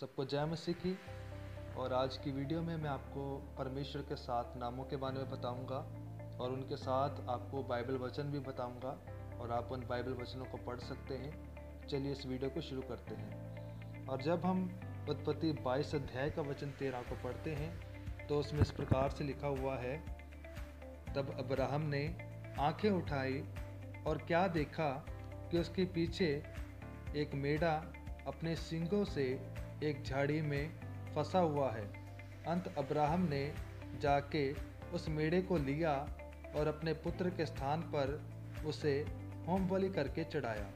सबको जय मसीह की। और आज की वीडियो में मैं आपको परमेश्वर के सात नामों के बारे में बताऊँगा और उनके साथ आपको बाइबल वचन भी बताऊँगा और आप उन बाइबल वचनों को पढ़ सकते हैं। चलिए इस वीडियो को शुरू करते हैं। और जब हम उत्पत्ति 22 अध्याय का वचन तेरह को पढ़ते हैं तो उसमें इस प्रकार से लिखा हुआ है, तब अब्राहम ने आँखें उठाई और क्या देखा कि उसके पीछे एक मेढ़ा अपने सिंगों से एक झाड़ी में फंसा हुआ है। अंत अब्राहम ने जाके उस मेढ़े को लिया और अपने पुत्र के स्थान पर उसे होम बलि करके चढ़ाया।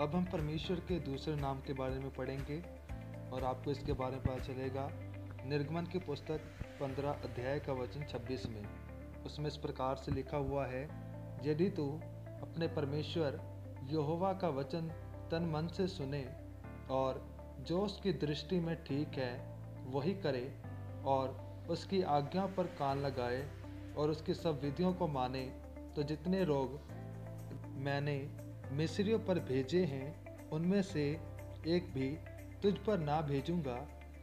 अब हम परमेश्वर के दूसरे नाम के बारे में पढ़ेंगे और आपको इसके बारे में पता चलेगा। निर्गमन की पुस्तक 15 अध्याय का वचन 26 में। उसमें इस प्रकार से लिखा हुआ है, यदि तू अपने परमेश्वर यहोवा का वचन तन मन से सुने और जो उसकी दृष्टि में ठीक है, वही करे और उसकी आज्ञा पर कान लगाए और उसकी सब विधियों को माने। तो जितने रोग मैंने मिस्रियों पर भेजे हैं, उनमें से एक भी तुझ पर ना भेजूँगा,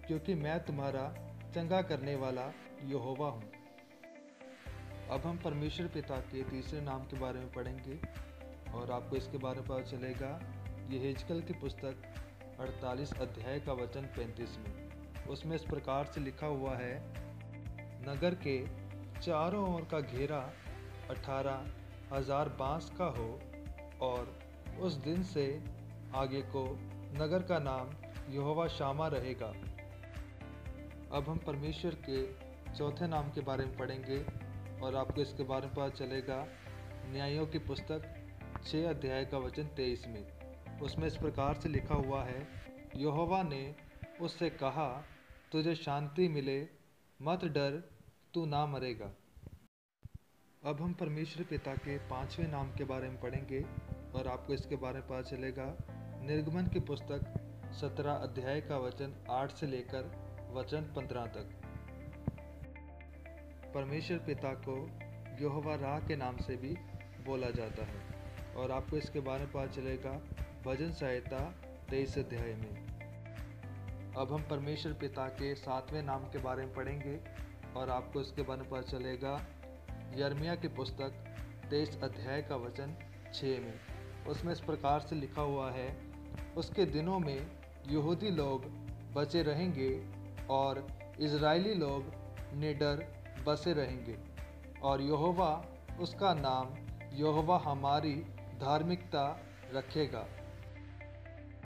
क्योंकि मैं तुम्हारा चंगा करने वाला यहोवा हूँ। अब हम परमेश्वर पिता के तीसरे नाम के बारे में पढ़ेंगे और आपको इसके बारे में पता चलेगा। ये हेजकल की पुस्तक 48 अध्याय का वचन 35 में उसमें इस प्रकार से लिखा हुआ है, नगर के चारों ओर का घेरा अठारह हज़ार बाँस का हो और उस दिन से आगे को नगर का नाम यहोवा शामा रहेगा। अब हम परमेश्वर के चौथे नाम के बारे में पढ़ेंगे और आपको इसके बारे में पता चलेगा, न्यायों की पुस्तक छः अध्याय का वचन तेईस में उसमें इस प्रकार से लिखा हुआ है, यहोवा ने उससे कहा, तुझे शांति मिले, मत डर, तू ना मरेगा। अब हम परमेश्वर पिता के पाँचवें नाम के बारे में पढ़ेंगे और आपको इसके बारे में पता चलेगा, निर्गमन की पुस्तक सत्रह अध्याय का वचन आठ से लेकर वचन पंद्रह तक। परमेश्वर पिता को यहोवा राह के नाम से भी बोला जाता है और आपको इसके बारे में पता चलेगा भजन सहायता तेईस अध्याय में। अब हम परमेश्वर पिता के सातवें नाम के बारे में पढ़ेंगे और आपको इसके बारे में पता चलेगा। यर्मिया की पुस्तक तेईस अध्याय का वचन छः में। उसमें इस प्रकार से लिखा हुआ है, उसके दिनों में यहूदी लोग बचे रहेंगे और इज़राइली लोग निडर बसे रहेंगे। और यहोवा, उसका नाम यहोवा हमारी धार्मिकता रखेगा।